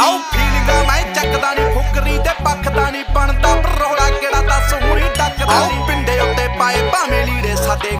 ਆਉ ਫੀਲਿੰਗਾਂ ਮੈਂ ਚੱਕਦਾ ਨਹੀਂ ਫੁਕਰੀ ਤੇ ਪੱਖਦਾ ਨਹੀਂ ਬਣਦਾ ਪਰ ਰੋਲਾ ਕਿਹੜਾ ਦੱਸ, ਹੁਣੀ ਡੱਕਦਾ ਨਹੀਂ ਪਿੰਡੇ ਉੱਤੇ ਪਾਏ ਭਾਵੇਂ ਲੀੜੇ ਸਾਦੇ